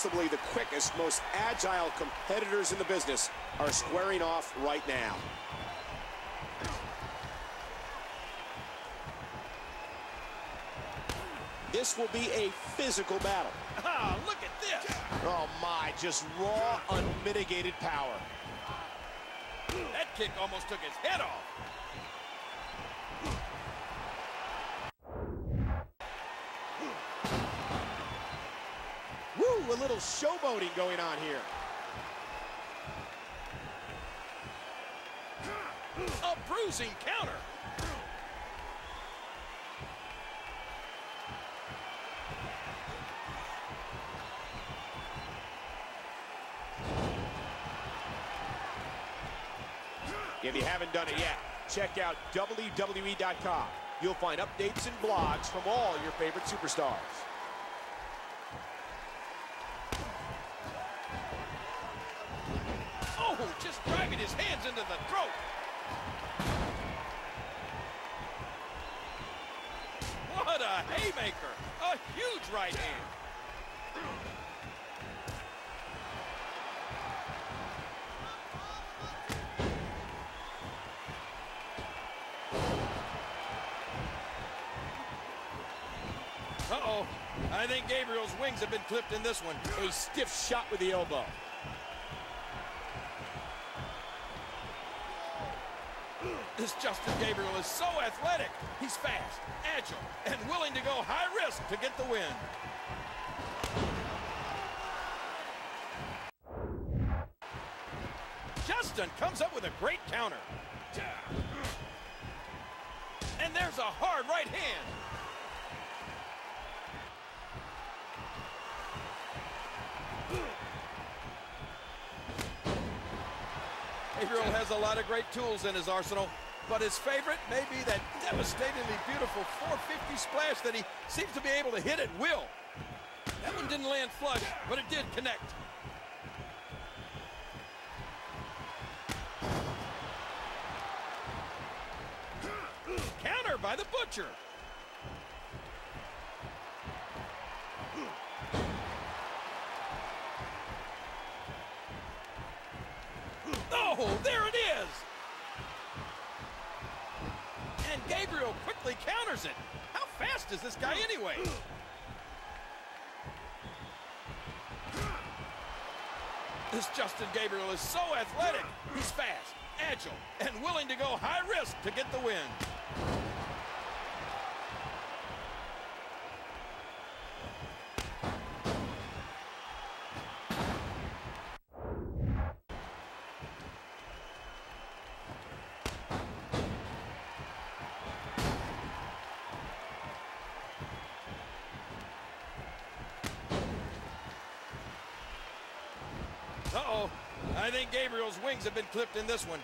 possibly the quickest, most agile competitors in the business are squaring off right now. This will be a physical battle. Ah, look at this. Oh my, just raw, unmitigated power. That kick almost took his head off. Woo, a little showboating going on here. A bruising counter. If you haven't done it yet, check out WWE.com. You'll find updates and blogs from all your favorite superstars. Oh, just driving his hands into the throat. What haymaker. A huge right hand. Uh-oh. I think Gabriel's wings have been clipped in this one. A stiff shot with the elbow. This Justin Gabriel is so athletic. He's fast, agile, and willing to go high risk to get the win. Justin comes up with a great counter. And there's a hard right hand. Gabriel has a lot of great tools in his arsenal, but his favorite may be that devastatingly beautiful 450 splash that he seems to be able to hit at will. That one didn't land flush, but it did connect. Counter by the Butcher. Oh, there it is! And Gabriel quickly counters it. How fast is this guy anyway? This Justin Gabriel is so athletic. He's fast, agile, and willing to go high risk to get the win. Uh-oh. I think Gabriel's wings have been clipped in this one.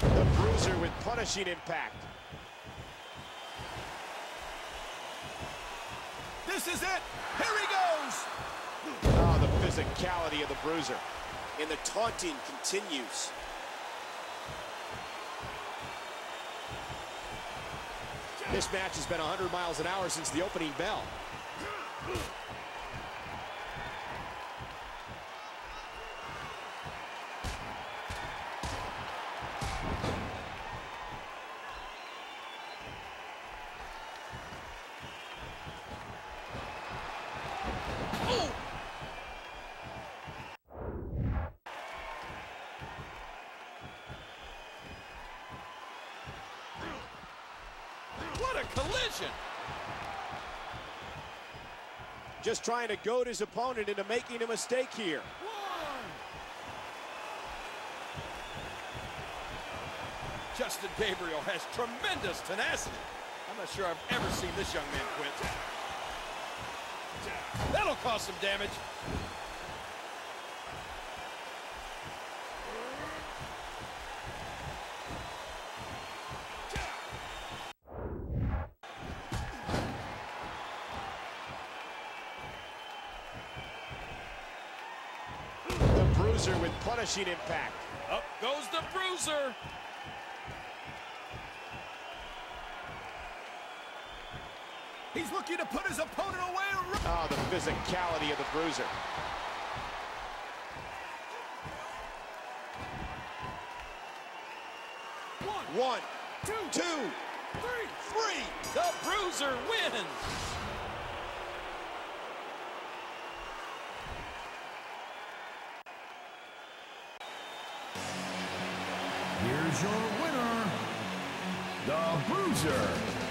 The bruiser with punishing impact. This is it. Here he goes. Oh, the physicality of the bruiser. And the taunting continues. This match has been 100 miles an hour since the opening bell. Just trying to goad his opponent into making a mistake here. Justin Gabriel has tremendous tenacity. I'm not sure I've ever seen this young man quit. That'll cause some damage. The Bruiser with punishing impact. Up goes the bruiser. He's looking to put his opponent away. Oh, the physicality of the Bruiser. One, Two, two, three. three. The bruiser wins. Here's your winner, the Bruiser.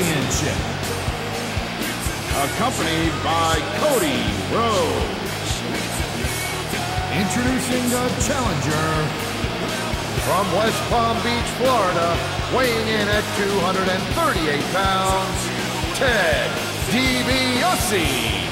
Championship. Accompanied by Cody Rhodes. Introducing the challenger from West Palm Beach, Florida, weighing in at 238 pounds, Ted DiBiase.